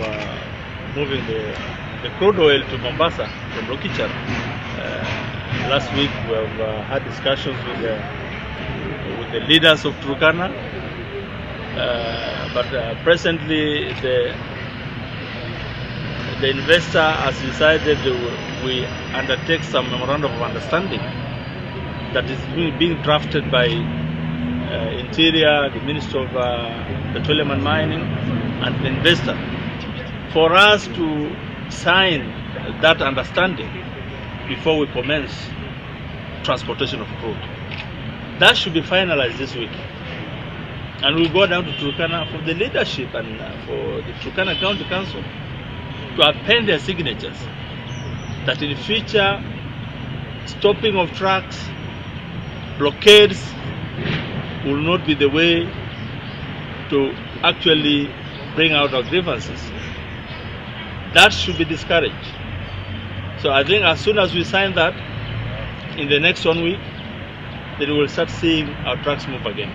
uh, moving the, the crude oil to Mombasa from Lokichar. Uh, last week we have uh, had discussions with the, with the leaders of Turkana, uh, but uh, presently the the investor has decided we undertake some memorandum of understanding that is being- drafted by uh, Interior, the Minister of uh, Petroleum and Mining, and the investor for us to sign that understanding before we commence transportation of crude. That should be finalized this week. And we'll go down to Turkana for the leadership and uh, for the Turkana County Council to append their signatures that in future stopping of trucks, blockades will not be the way to actually bring out our grievances. That should be discouraged. So I think as soon as we sign that, in the next one week, then we will start seeing our trucks move again.